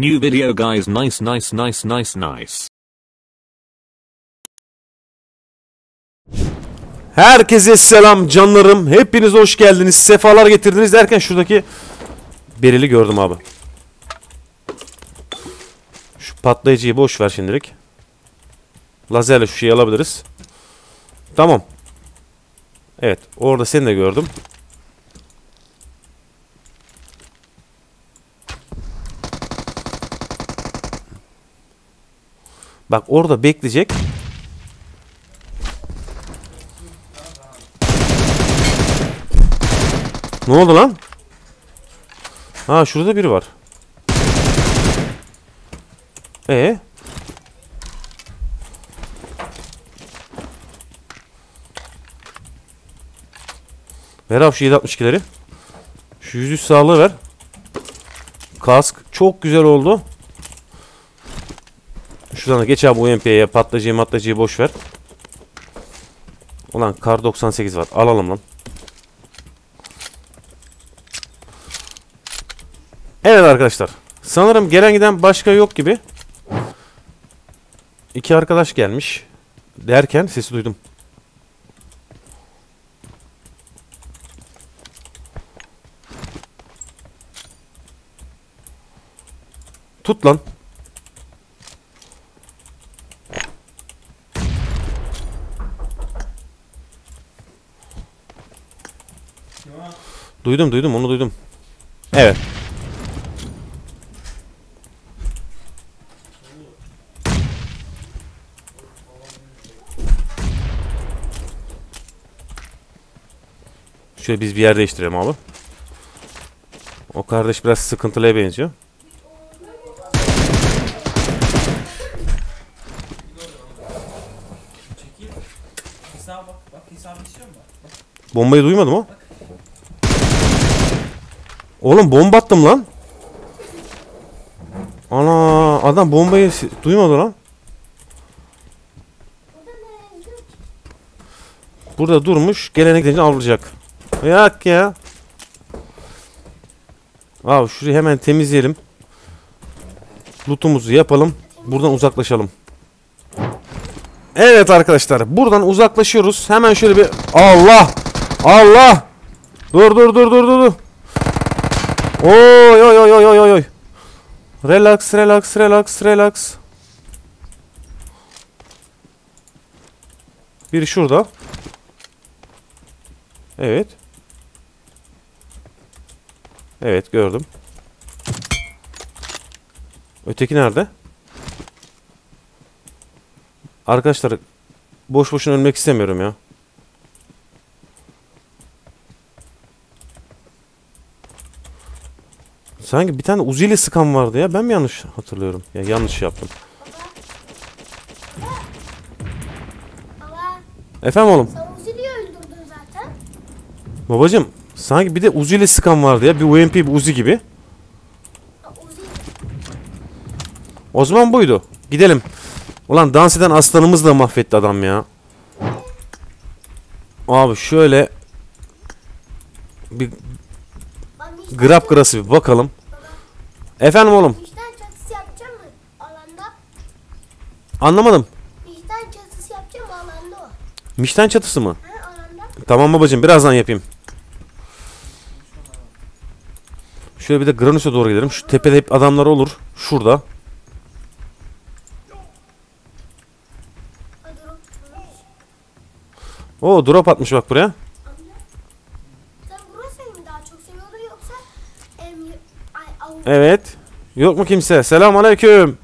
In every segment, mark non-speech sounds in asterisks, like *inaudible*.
New video guys nice nice nice nice nice. Herkese selam canlarım. Hepiniz hoş geldiniz. Sefalar getirdiniz derken şuradaki berili gördüm abi. Şu patlayıcıyı boş ver şimdilik. Lazerle şu şeyi alabiliriz. Tamam. Evet. Orada seni de gördüm. Bak orada bekleyecek. Ne oldu lan? Ha şurada biri var. Ee? Ver abi şu 762'leri. Şu 103 sağlığı ver. Kask çok güzel oldu. Şuradan da geç abi UMP'ye patlayıcıyı matlayıcıyı boş ver. Ulan kar 98 var. Alalım lan. Evet arkadaşlar. Sanırım gelen giden başka yok gibi. İki arkadaş gelmiş. Derken sesi duydum. Tut lan. Duydum duydum onu duydum. Evet. Şöyle biz bir yer değiştirelim abi. O kardeş biraz sıkıntılıya benziyor. Bombayı duymadım o. Oğlum bomba attım lan. Ana adam bombayı duymadı lan. Burada durmuş. Gelene gidince avlayacak. Yak ya. Abi şurayı hemen temizleyelim. Lootumuzu yapalım. Buradan uzaklaşalım. Evet arkadaşlar. Buradan uzaklaşıyoruz. Hemen şöyle bir... Allah! Allah! Dur dur dur dur dur dur. Oy oy oy oy oy oy. Relax relax relax relax. Biri şurada. Evet. Evet gördüm. Öteki nerede? Arkadaşlar boş boşuna ölmek istemiyorum ya. Sanki bir tane Uzi ile sıkan vardı ya. Ben mi yanlış hatırlıyorum? Ya yanlış yaptım. Baba Efendim oğlum. sen Uzi'yi öldürdün zaten. Babacım sanki bir de Uzi ile sıkan vardı ya. Bir UMP bir Uzi gibi. Uzi O zaman buydu. Gidelim. Ulan dans eden aslanımız da mahvetti adam ya. Abi şöyle bir grab grası bir bakalım. Efendim oğlum Mişten çatısı yapacağım mı alanda? anlamadım. Mişten çatısı yapacağım mı alanda o? Mişten çatısı mı? Ha alanda? Tamam babacım birazdan yapayım. Şöyle bir de Granus'a doğru gidelim. Şu tepede hep adamlar olur. Şurada. Oo drop atmış bak buraya. Sen burası mı daha çok seviyordun yoksa em, ay, av, Evet. Yok mu kimse? Selam aleyküm.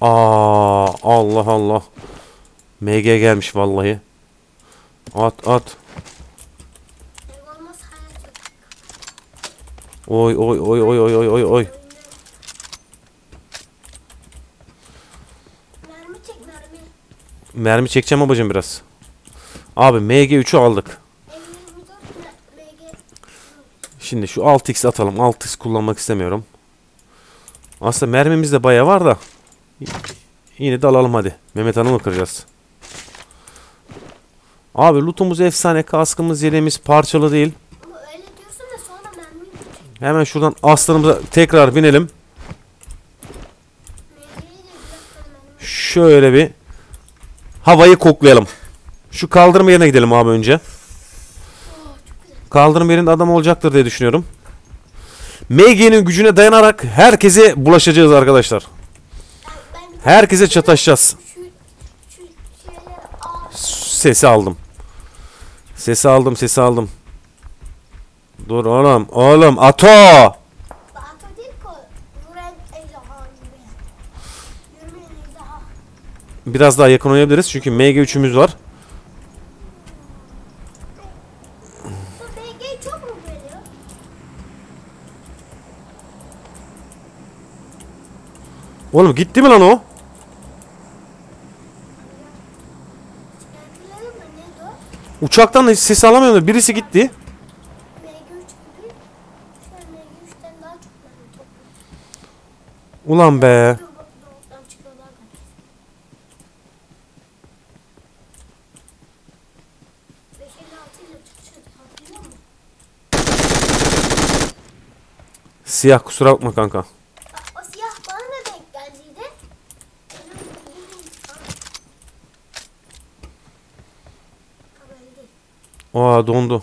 Aa Allah Allah. MG gelmiş vallahi. At at. Oy oy oy oy oy oy oy oy. Mermi çek mermi. Mermi çekeceğim babacım biraz. Abi MG3'ü aldık. M24 MG. Şimdi şu 6x atalım. 6x kullanmak istemiyorum. Aslında mermimiz de bayağı var da. Yine de alalım hadi. Mehmet Hanım'ı kıracağız. Abi lootumuz efsane. Kaskımız yerimiz parçalı değil. Hemen şuradan aslanımıza tekrar binelim. Şöyle bir havayı koklayalım. Şu kaldırma yerine gidelim abi önce. Kaldırma yerinde adam olacaktır diye düşünüyorum. MG'nin gücüne dayanarak herkese bulaşacağız arkadaşlar. Herkese çataşacağız. Sesi aldım. Sesi aldım, sesi aldım. Dur oğlum, oğlum Ato! Biraz daha yakın oynayabiliriz çünkü MG3'ümüz var. Bu BG çok mu geliyor? Oğlum gitti mi lan o? Uçaktan da hiç ses alamıyorum da birisi gitti. MG3 gibi. Şu an MG3'ten daha çok mermi topluyor. Ulan be. Siyah kusura bakma kanka. Bak, O siyah bana da denk geldiydi. Benim bildiğim insan. Haberli değil. Aa dondu.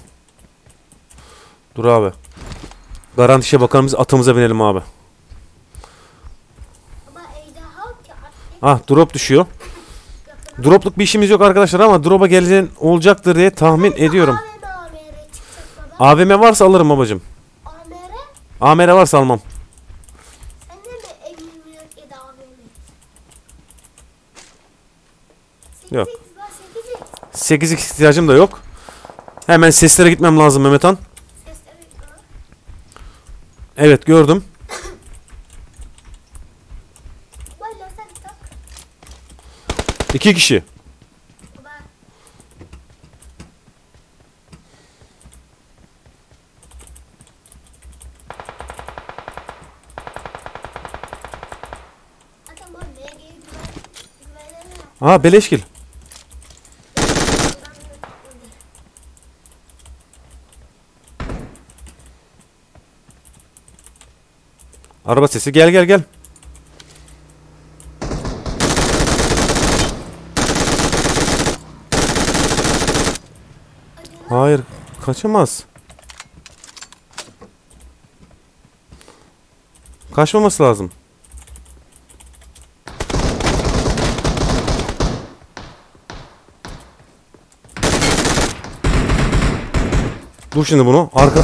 Dur abi. Garantişe bakalım biz atımıza binelim abi. Ah drop düşüyor. Dropluk bir işimiz yok arkadaşlar ama drop'a geleceğin olacaktır diye tahmin ediyorum. AVM varsa alırım babacım. AMR AMR varsa almam. sen de mi M24 ya da AVM? Yok. 8 var 8 8 ihtiyacım da yok. Hemen seslere gitmem lazım. Sesleri var. Evet gördüm. İki kişi. Aa beleşkil. Araba sesi gel gel gel. Hayır kaçamaz. Kaçmaması lazım. Dur şimdi bunu. Arka...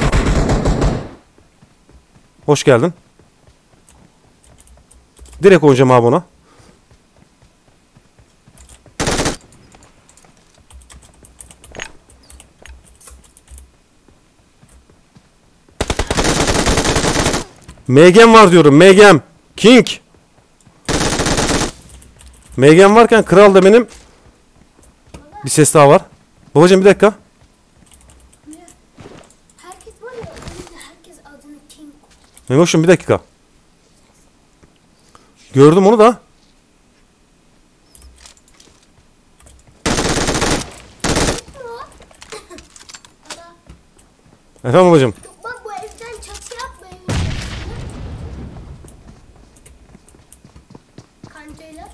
Hoş geldin. Direkt oynayacağım abi ona. Megan var diyorum. Megan. King. Megan varken kral da benim. Bir ses daha var. Babacım bir dakika. Memoş'um bir dakika. Gördüm onu da. Efendim babacım. Bak bu evden çatı yapmayın. Kancayla.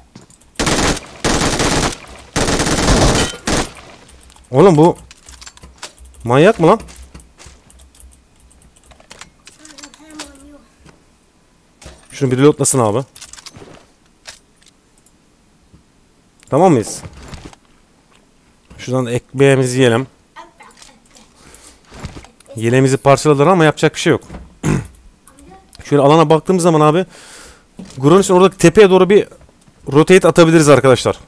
Oğlum bu manyak mı lan? Şunu bir reloadlasın abi. Tamam mıyız? Şuradan ekmeğimizi yiyelim. Yeleğimizi parçaladılar ama yapacak bir şey yok. *clears throat* Şöyle alana baktığımız zaman abi Grunch oradaki tepeye doğru bir rotate atabiliriz arkadaşlar.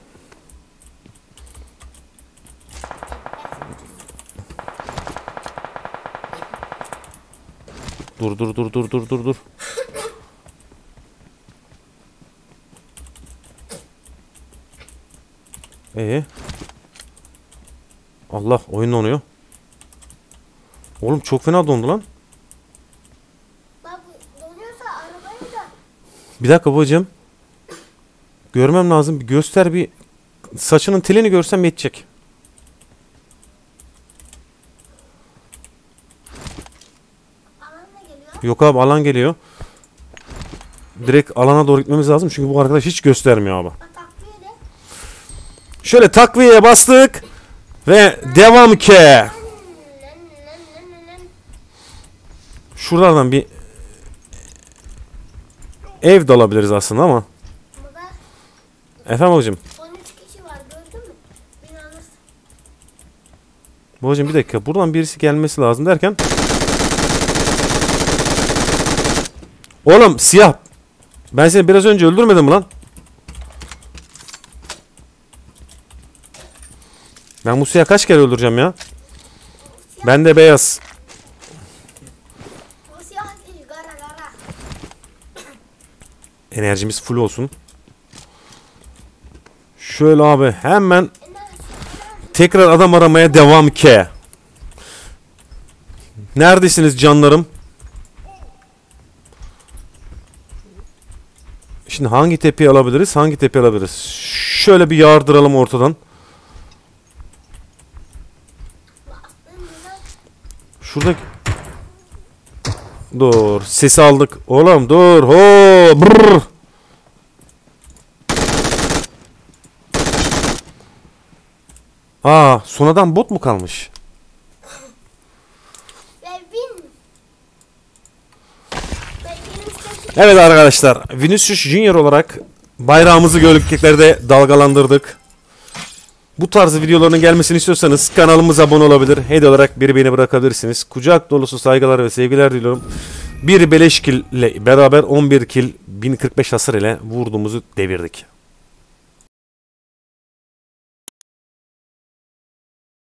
Dur dur dur dur dur dur dur. Ee. Allah oyun donuyor. Oğlum çok fena dondu lan. Bak donuyorsa arabayı da. Bir dakika babacığım. Görmem lazım. Bir göster bir saçının telini görsem yetecek. Yok abi alan geliyor. Direkt alana doğru gitmemiz lazım çünkü bu arkadaş hiç göstermiyor abi. Bak Şöyle takviyeye bastık ve devam nen. Şuralardan bir ev de alabiliriz aslında ama. Efendim babacım. 13 kişi var gördün mü? Beni alırsın. Babacım bir dakika buradan birisi gelmesi lazım derken. Oğlum siyah. Ben seni biraz önce öldürmedim mi lan? Ben bu siyah kaç kere öldüreceğim ya? Ben de beyaz. Enerjimiz full olsun. Şöyle abi hemen tekrar adam aramaya devam ki. Neredesiniz canlarım? Şimdi hangi tepeyi alabiliriz? Hangi tepeyi alabiliriz? Şöyle bir yardıralım ortadan. Şurada Dur. Sesi aldık. Oğlum dur. Ho. Brr. Aa, sonradan bot mu kalmış? Evet arkadaşlar. Vinicius Junior olarak bayrağımızı göklerde dalgalandırdık. Bu tarz videoların gelmesini istiyorsanız kanalımıza abone olabilir. Hediye olarak bir beğeni bırakabilirsiniz. Kucak dolusu saygılar ve sevgiler diliyorum. Bir beleş kill ile beraber 11 kill 1045 hasar ile vurduğumuzu devirdik.